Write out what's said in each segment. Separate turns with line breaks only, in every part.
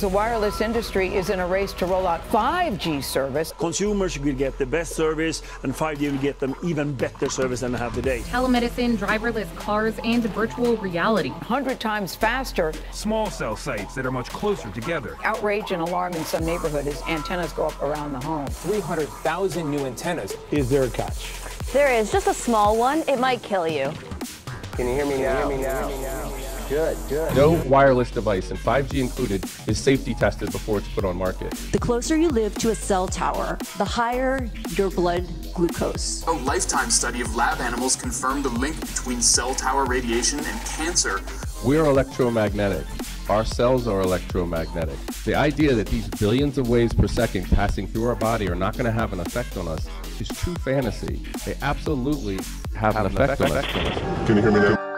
The wireless industry is in a race to roll out 5G service.
Consumers will get the best service, and 5G will get them even better service than they have today.
Telemedicine, driverless cars, and virtual reality.
100 times faster.
Small cell sites that are much closer together.
Outrage and alarm in some neighborhood as antennas go up around the home.
300,000 new antennas.
Is there a catch?
There is, just a small one. It might kill you.
Can you hear me now? Hear me now? Good, good.
No wireless device, and 5G included, is safety tested before it's put on market.
The closer you live to a cell tower, the higher your blood glucose.
A lifetime study of lab animals confirmed the link between cell tower radiation and cancer.
We're electromagnetic. Our cells are electromagnetic. The idea that these billions of waves per second passing through our body are not going to have an effect on us is true fantasy. They absolutely have, have an, an, effect, effect on us.
Can you hear me now?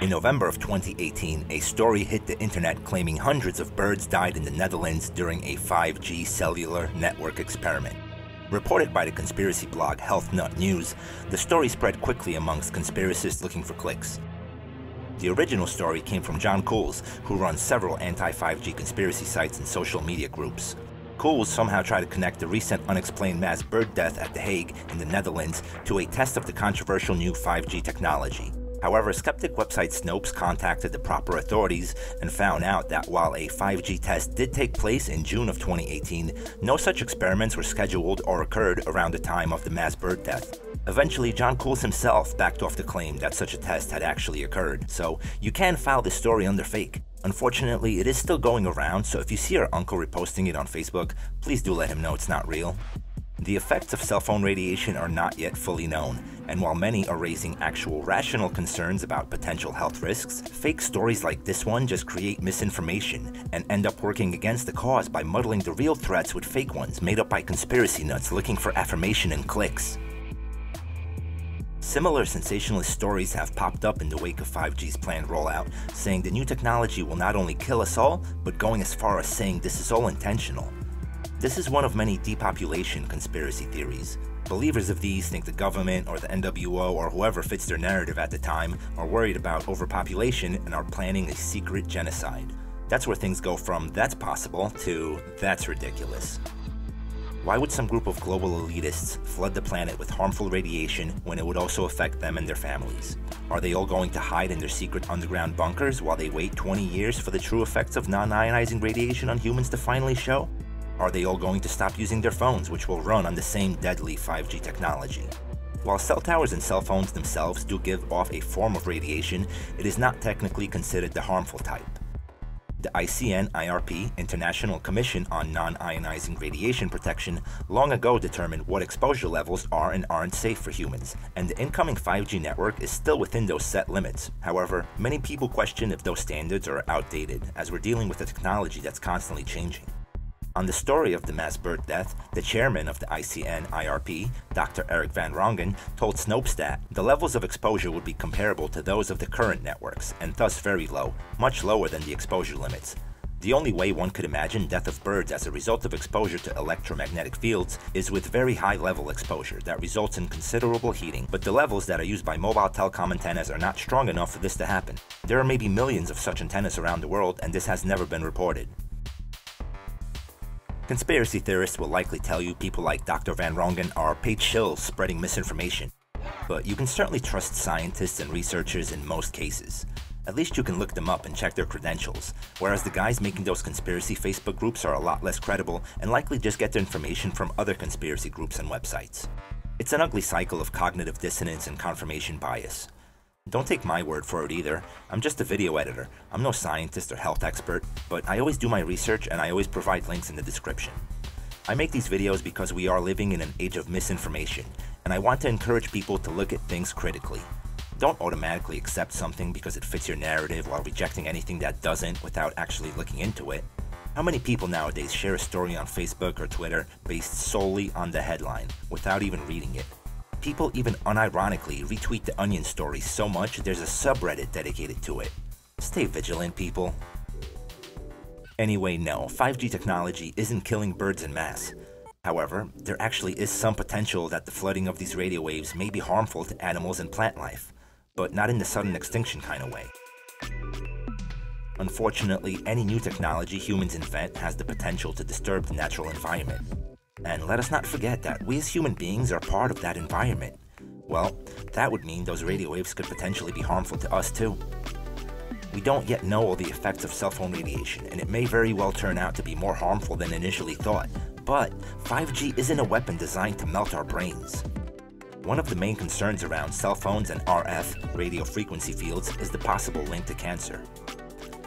In November of 2018, a story hit the internet claiming hundreds of birds died in the Netherlands during a 5G cellular network experiment. Reported by the conspiracy blog Health Nut News, the story spread quickly amongst conspiracists looking for clicks. The original story came from John Kuhles, who runs several anti-5G conspiracy sites and social media groups. Kuhles somehow tried to connect the recent unexplained mass bird death at The Hague in the Netherlands to a test of the controversial new 5G technology. However, skeptic website Snopes contacted the proper authorities and found out that while a 5G test did take place in June of 2018, no such experiments were scheduled or occurred around the time of the mass bird death. Eventually, John Kuhles himself backed off the claim that such a test had actually occurred, so you can file this story under fake. Unfortunately, it is still going around, so if you see your uncle reposting it on Facebook, please do let him know it's not real. The effects of cell phone radiation are not yet fully known, and while many are raising actual rational concerns about potential health risks, fake stories like this one just create misinformation and end up working against the cause by muddling the real threats with fake ones made up by conspiracy nuts looking for affirmation and clicks. Similar sensationalist stories have popped up in the wake of 5G's planned rollout, saying the new technology will not only kill us all, but going as far as saying this is all intentional. This is one of many depopulation conspiracy theories. Believers of these think the government or the NWO or whoever fits their narrative at the time are worried about overpopulation and are planning a secret genocide. That's where things go from that's possible to that's ridiculous. Why would some group of global elitists flood the planet with harmful radiation when it would also affect them and their families? Are they all going to hide in their secret underground bunkers while they wait 20 years for the true effects of non ionizing radiation on humans to finally show? Are they all going to stop using their phones, which will run on the same deadly 5G technology? While cell towers and cell phones themselves do give off a form of radiation, it is not technically considered the harmful type. The ICNIRP, International Commission on Non-Ionizing Radiation Protection, long ago determined what exposure levels are and aren't safe for humans, and the incoming 5G network is still within those set limits. However, many people question if those standards are outdated, as we're dealing with a technology that's constantly changing. On the story of the mass bird death, the chairman of the ICNIRP, Dr. Eric van Rongen, told Snopes that the levels of exposure would be comparable to those of the current networks, and thus very low, much lower than the exposure limits. The only way one could imagine death of birds as a result of exposure to electromagnetic fields is with very high level exposure that results in considerable heating, but the levels that are used by mobile telecom antennas are not strong enough for this to happen. There are maybe millions of such antennas around the world and this has never been reported. Conspiracy theorists will likely tell you people like Dr. Van Rongen are paid shills spreading misinformation. But you can certainly trust scientists and researchers in most cases. At least you can look them up and check their credentials, whereas the guys making those conspiracy Facebook groups are a lot less credible and likely just get their information from other conspiracy groups and websites. It's an ugly cycle of cognitive dissonance and confirmation bias. Don't take my word for it either. I'm just a video editor. I'm no scientist or health expert, but I always do my research and I always provide links in the description. I make these videos because we are living in an age of misinformation, and I want to encourage people to look at things critically. Don't automatically accept something because it fits your narrative while rejecting anything that doesn't without actually looking into it. How many people nowadays share a story on Facebook or Twitter based solely on the headline without even reading it? People even unironically retweet the Onion story so much there's a subreddit dedicated to it. Stay vigilant, people. Anyway, no, 5G technology isn't killing birds in mass. However, there actually is some potential that the flooding of these radio waves may be harmful to animals and plant life, but not in the sudden extinction kind of way. Unfortunately, any new technology humans invent has the potential to disturb the natural environment. And let us not forget that we as human beings are part of that environment. Well, that would mean those radio waves could potentially be harmful to us too. We don't yet know all the effects of cell phone radiation, and it may very well turn out to be more harmful than initially thought. But 5G isn't a weapon designed to melt our brains. One of the main concerns around cell phones and RF, radio frequency fields, is the possible link to cancer.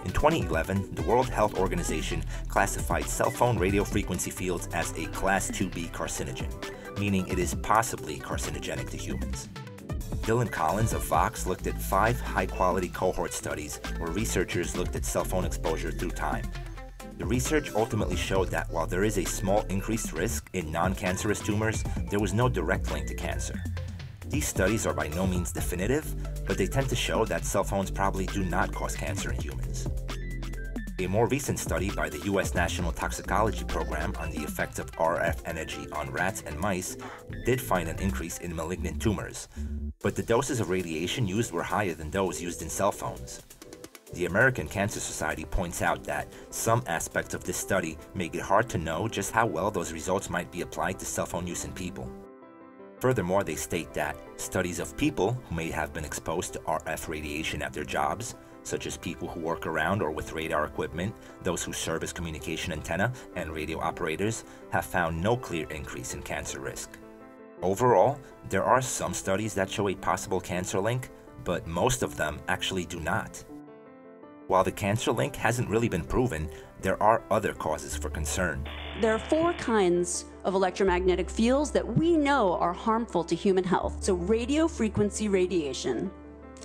In 2011, the World Health Organization classified cell phone radio frequency fields as a Class 2B carcinogen, meaning it is possibly carcinogenic to humans. Dylan Collins of Vox looked at five high quality cohort studies where researchers looked at cell phone exposure through time. The research ultimately showed that while there is a small increased risk in non cancerous tumors, there was no direct link to cancer. These studies are by no means definitive, but they tend to show that cell phones probably do not cause cancer in humans. A more recent study by the U.S. National Toxicology Program on the effects of RF energy on rats and mice did find an increase in malignant tumors, but the doses of radiation used were higher than those used in cell phones. The American Cancer Society points out that some aspects of this study make it hard to know just how well those results might be applied to cell phone use in people. Furthermore, they state that studies of people who may have been exposed to RF radiation at their jobs, such as people who work around or with radar equipment, those who serve as communication antenna, and radio operators, have found no clear increase in cancer risk. Overall, there are some studies that show a possible cancer link, but most of them actually do not. While the cancer link hasn't really been proven, there are other causes for concern.
There are four kinds of electromagnetic fields that we know are harmful to human health. So radio frequency radiation,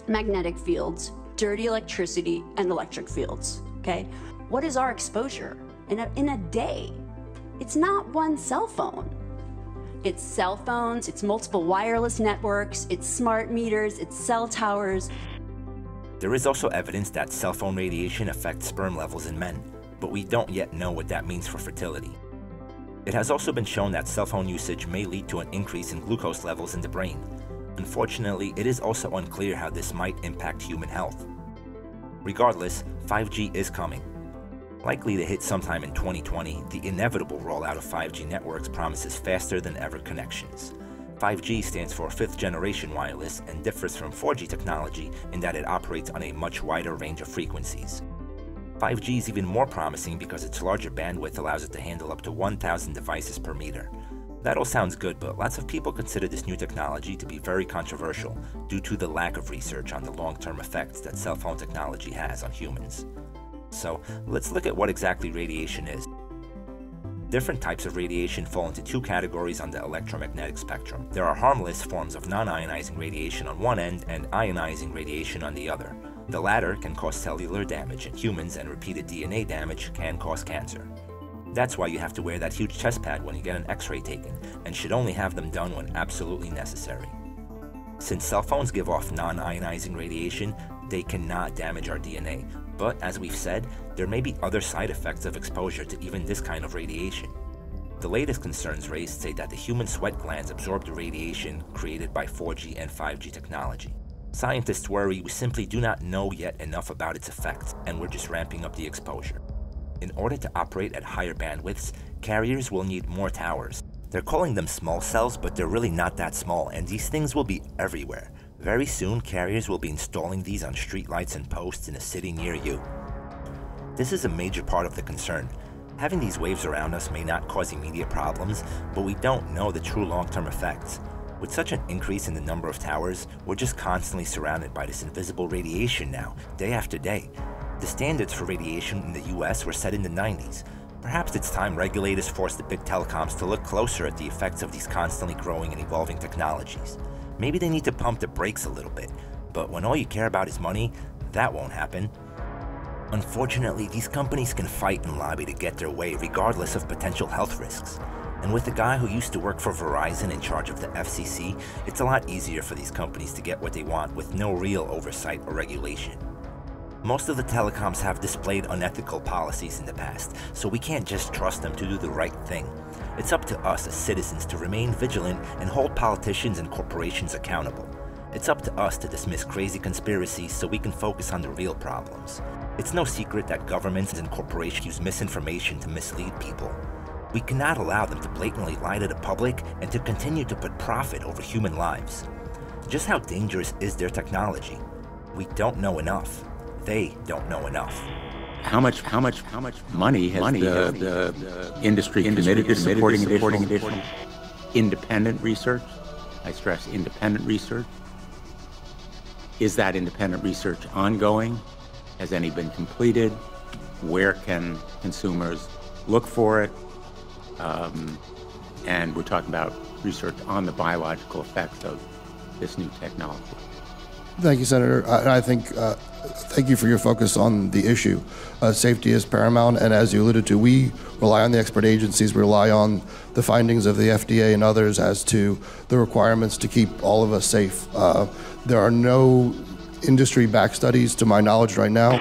magnetic fields, dirty electricity, and electric fields. Okay? What is our exposure in a, in a day? It's not one cell phone. It's cell phones, it's multiple wireless networks, it's smart meters, it's cell towers.
There is also evidence that cell phone radiation affects sperm levels in men, but we don't yet know what that means for fertility. It has also been shown that cell phone usage may lead to an increase in glucose levels in the brain. Unfortunately, it is also unclear how this might impact human health. Regardless, 5G is coming. Likely to hit sometime in 2020, the inevitable rollout of 5G networks promises faster than ever connections. 5G stands for fifth generation wireless and differs from 4G technology in that it operates on a much wider range of frequencies. 5G is even more promising because its larger bandwidth allows it to handle up to 1,000 devices per meter. That all sounds good, but lots of people consider this new technology to be very controversial due to the lack of research on the long term effects that cell phone technology has on humans. So, let's look at what exactly radiation is. Different types of radiation fall into two categories on the electromagnetic spectrum. There are harmless forms of non ionizing radiation on one end and ionizing radiation on the other. The latter can cause cellular damage in humans, and repeated DNA damage can cause cancer. That's why you have to wear that huge chest pad when you get an x ray taken, and should only have them done when absolutely necessary. Since cell phones give off non ionizing radiation, they cannot damage our DNA, but as we've said, there may be other side effects of exposure to even this kind of radiation. The latest concerns raised say that the human sweat glands absorb the radiation created by 4G and 5G technology. Scientists worry we simply do not know yet enough about its effects, and we're just ramping up the exposure. In order to operate at higher bandwidths, carriers will need more towers. They're calling them small cells, but they're really not that small, and these things will be everywhere. Very soon, carriers will be installing these on streetlights and posts in a city near you. This is a major part of the concern. Having these waves around us may not cause immediate problems, but we don't know the true long term effects. With such an increase in the number of towers, we're just constantly surrounded by this invisible radiation now, day after day. The standards for radiation in the US were set in the 90s. Perhaps it's time regulators force the big telecoms to look closer at the effects of these constantly growing and evolving technologies. Maybe they need to pump the brakes a little bit, but when all you care about is money, that won't happen. Unfortunately, these companies can fight and lobby to get their way regardless of potential health risks. And with the guy who used to work for Verizon in charge of the FCC, it's a lot easier for these companies to get what they want with no real oversight or regulation. Most of the telecoms have displayed unethical policies in the past, so we can't just trust them to do the right thing. It's up to us as citizens to remain vigilant and hold politicians and corporations accountable. It's up to us to dismiss crazy conspiracies so we can focus on the real problems. It's no secret that governments and corporations use misinformation to mislead people. We cannot allow them to blatantly lie to the public and to continue to put profit over human lives. Just how dangerous is their technology? We don't know enough. They don't know enough.
How much, how much, how much money has money the, the, the industry, committed to supporting, supporting additional independent research? I stress independent research. Is that independent research ongoing? Has any been completed? Where can consumers look for it? Um, and we're talking about research on the biological effects of this new technology.
Thank you, Senator. I, I think, uh, thank you for your focus on the issue. Uh, safety is paramount, and as you alluded to, we rely on the expert agencies, we rely on the findings of the FDA and others as to the requirements to keep all of us safe. Uh, there are no industry back studies, to my knowledge, right now,